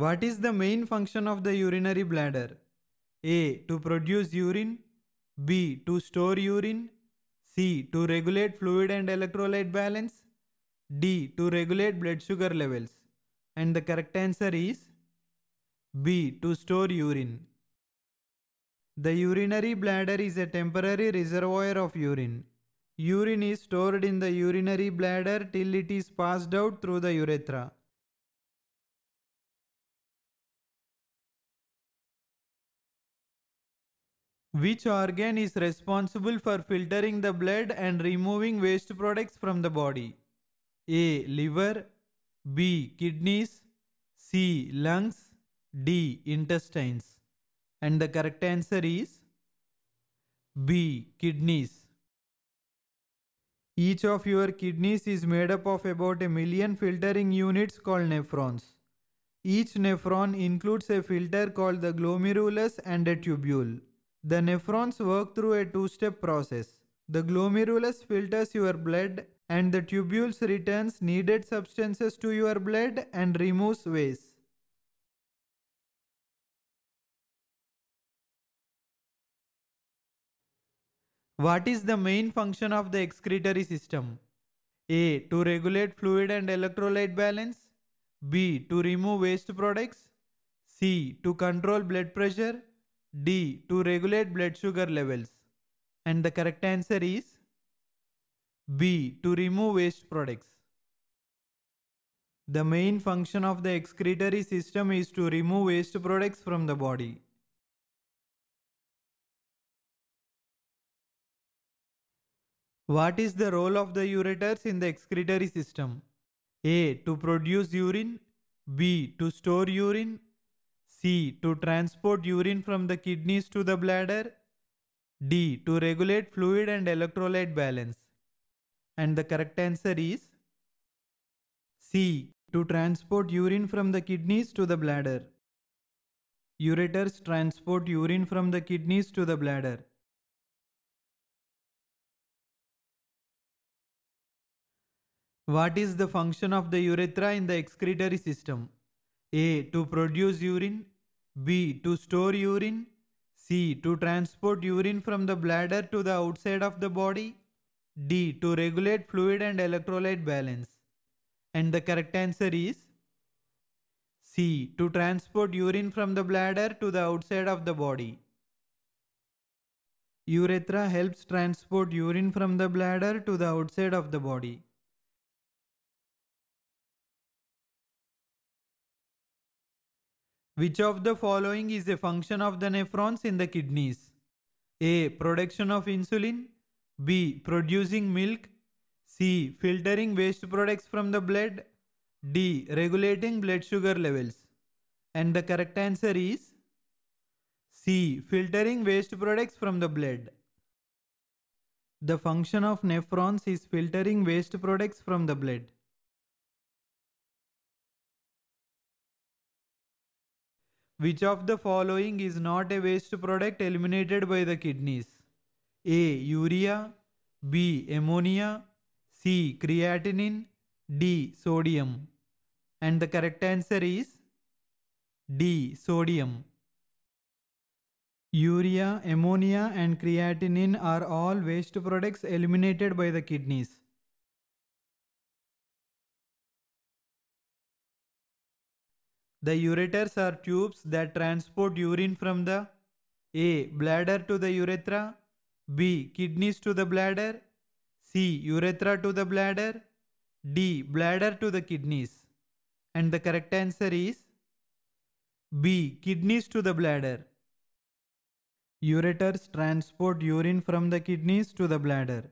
What is the main function of the urinary bladder? A. To produce urine. B. To store urine. C. To regulate fluid and electrolyte balance. D. To regulate blood sugar levels. And the correct answer is B. To store urine. The urinary bladder is a temporary reservoir of urine. Urine is stored in the urinary bladder till it is passed out through the urethra. Which organ is responsible for filtering the blood and removing waste products from the body? A. Liver B. Kidneys C. Lungs D. Intestines And the correct answer is B. Kidneys Each of your kidneys is made up of about a million filtering units called nephrons. Each nephron includes a filter called the glomerulus and a tubule. The nephrons work through a two-step process. The glomerulus filters your blood and the tubules returns needed substances to your blood and removes waste. What is the main function of the excretory system? A. To regulate fluid and electrolyte balance. B. To remove waste products. C. To control blood pressure. D. To regulate blood sugar levels. And the correct answer is B. To remove waste products. The main function of the excretory system is to remove waste products from the body. What is the role of the ureters in the excretory system? A. To produce urine. B. To store urine. C. To transport urine from the kidneys to the bladder. D. To regulate fluid and electrolyte balance. And the correct answer is C. To transport urine from the kidneys to the bladder. Ureters transport urine from the kidneys to the bladder. What is the function of the urethra in the excretory system? A. To produce urine. B. To store urine. C. To transport urine from the bladder to the outside of the body. D. To regulate fluid and electrolyte balance. And the correct answer is C. To transport urine from the bladder to the outside of the body. Urethra helps transport urine from the bladder to the outside of the body. Which of the following is a function of the nephrons in the kidneys? A. Production of insulin. B. Producing milk. C. Filtering waste products from the blood. D. Regulating blood sugar levels. And the correct answer is C. Filtering waste products from the blood. The function of nephrons is filtering waste products from the blood. Which of the following is not a waste product eliminated by the kidneys? A. Urea B. Ammonia C. Creatinine D. Sodium And the correct answer is D. Sodium. Urea, ammonia and creatinine are all waste products eliminated by the kidneys. The ureters are tubes that transport urine from the A. Bladder to the urethra B. Kidneys to the bladder C. Urethra to the bladder D. Bladder to the kidneys And the correct answer is B. Kidneys to the bladder. Ureters transport urine from the kidneys to the bladder.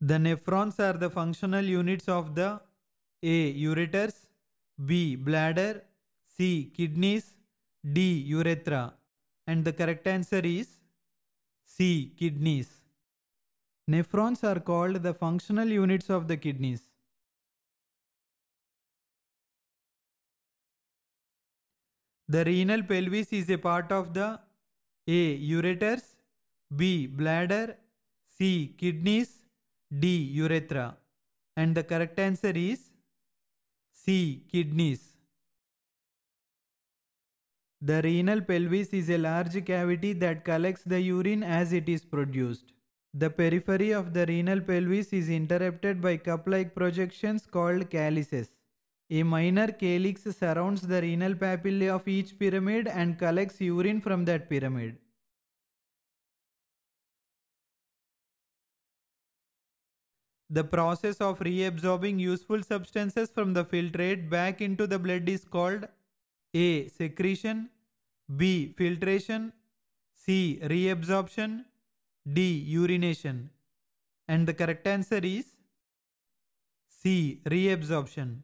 The nephrons are the functional units of the A. Ureters B. Bladder C. Kidneys D. Urethra and the correct answer is C. Kidneys. Nephrons are called the functional units of the kidneys. The renal pelvis is a part of the A. Ureters B. Bladder C. Kidneys D. Urethra. And the correct answer is C. Kidneys. The renal pelvis is a large cavity that collects the urine as it is produced. The periphery of the renal pelvis is interrupted by cup-like projections called calyces. A minor calyx surrounds the renal papillae of each pyramid and collects urine from that pyramid. The process of reabsorbing useful substances from the filtrate back into the blood is called A. Secretion B. Filtration C. Reabsorption D. Urination And the correct answer is C. Reabsorption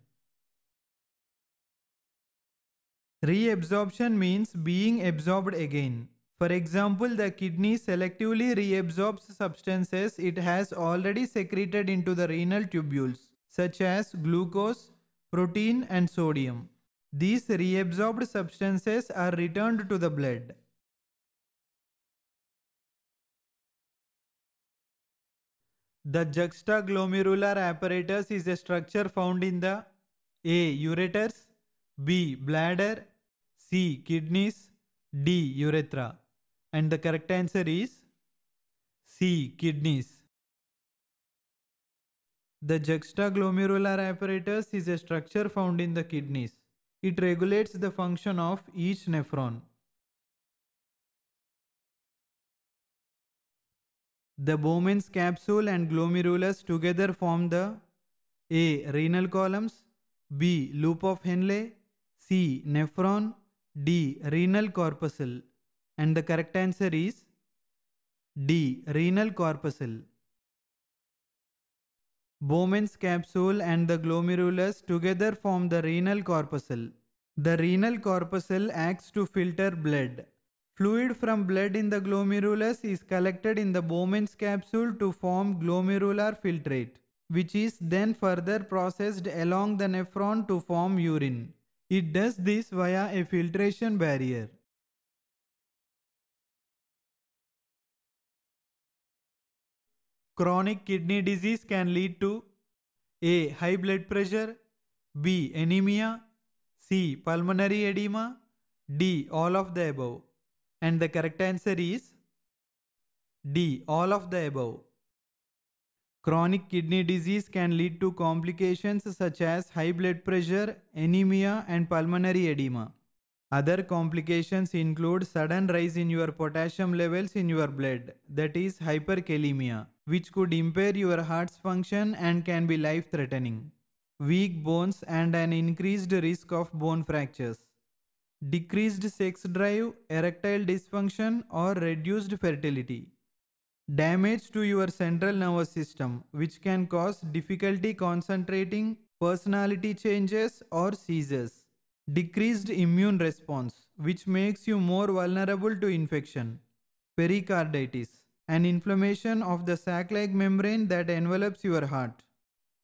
Reabsorption means being absorbed again. For example, the kidney selectively reabsorbs substances it has already secreted into the renal tubules, such as glucose, protein and sodium. These reabsorbed substances are returned to the blood. The juxtaglomerular apparatus is a structure found in the A. Ureters B. Bladder C. Kidneys D. Urethra and the correct answer is C. Kidneys. The juxtaglomerular apparatus is a structure found in the kidneys. It regulates the function of each nephron. The Bowman's capsule and glomerulus together form the A. Renal columns B. Loop of Henle C. Nephron D. Renal corpuscle and the correct answer is D. Renal corpuscle. Bowman's capsule and the glomerulus together form the renal corpuscle. The renal corpuscle acts to filter blood. Fluid from blood in the glomerulus is collected in the Bowman's capsule to form glomerular filtrate, which is then further processed along the nephron to form urine. It does this via a filtration barrier. Chronic kidney disease can lead to A. High blood pressure B. Anemia C. Pulmonary edema D. All of the above and the correct answer is D. All of the above. Chronic kidney disease can lead to complications such as high blood pressure, anemia and pulmonary edema. Other complications include sudden rise in your potassium levels in your blood, that is hyperkalemia, which could impair your heart's function and can be life threatening. Weak bones and an increased risk of bone fractures decreased sex drive, erectile dysfunction, or reduced fertility. Damage to your central nervous system, which can cause difficulty concentrating, personality changes, or seizures. Decreased immune response, which makes you more vulnerable to infection. Pericarditis, an inflammation of the sac like membrane that envelops your heart.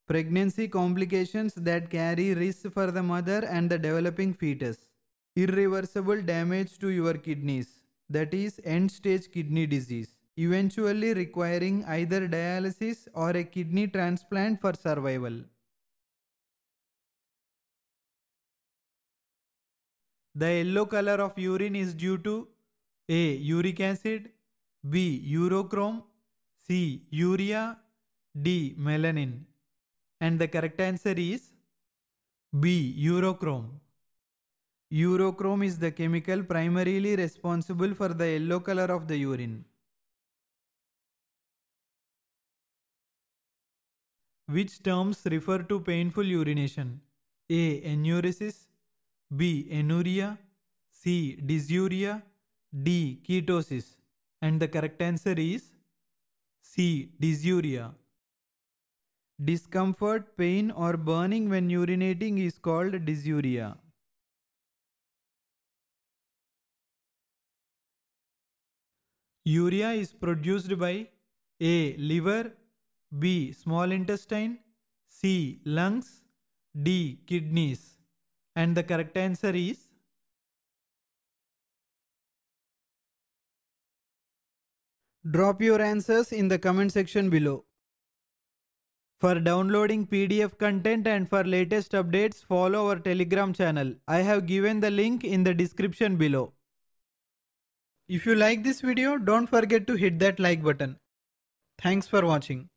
Pregnancy complications that carry risks for the mother and the developing fetus irreversible damage to your kidneys, that is end stage kidney disease, eventually requiring either dialysis or a kidney transplant for survival. The yellow color of urine is due to A. Uric acid B. Urochrome C. Urea D. Melanin and the correct answer is B. Urochrome. Urochrome is the chemical primarily responsible for the yellow color of the urine. Which terms refer to painful urination? A. Enuresis B. Anuria C. Dysuria D. Ketosis and the correct answer is C. Dysuria. Discomfort, pain or burning when urinating is called dysuria. Urea is produced by A. Liver B. Small intestine C. Lungs D. Kidneys and the correct answer is Drop your answers in the comment section below. For downloading PDF content and for latest updates, follow our Telegram channel. I have given the link in the description below. If you like this video, don't forget to hit that like button. Thanks for watching.